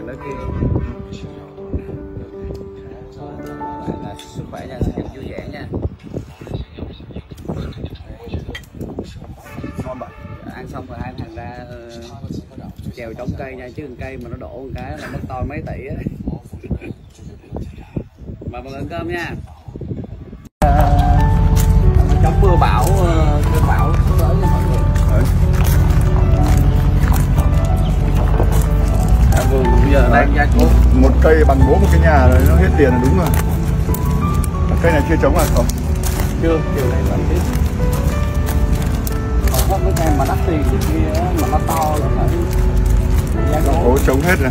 này kia lại là sức khỏe nha sinh nhật vui vẻ nha. Ngon bạn ăn xong rồi hai thằng ra ờ, chèo trống cây nha chứ cây mà nó đổ một cái là mất to mấy tỷ á. Mời mọi người ăn cơm nha. Ờ, Chống mưa bão bão cây bằng bố một cái nhà rồi nó hết tiền là đúng rồi. Cây này chưa trống à? Không. Chưa chiều này vẫn còn có mấy cây mà đắt tiền thì kia mà nó to là phải cố cố trống hết rồi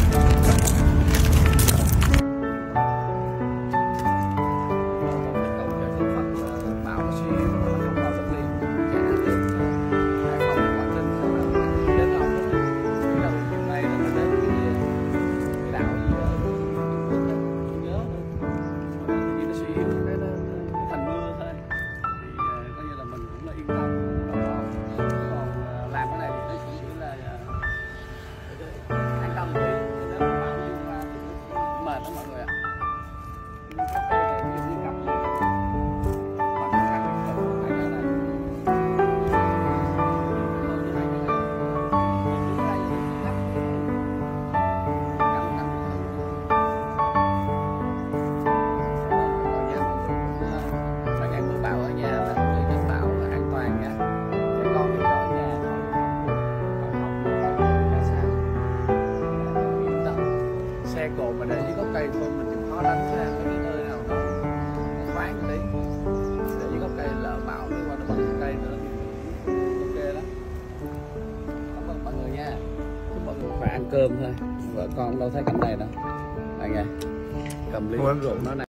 xe cộ mà để dưới gốc cây thôi mình chịu khó đánh ra mấy cái nơi nào nó thoáng tí. Để dưới gốc cây lỡ bão đi qua nó bật cây nữa. Thì ok lắm. Cảm ơn mọi người nha. Chúc mọi người phải ăn cơm thôi. Vợ con đâu thấy cảnh này đâu. Đây nghe cầm ly em rượu nó này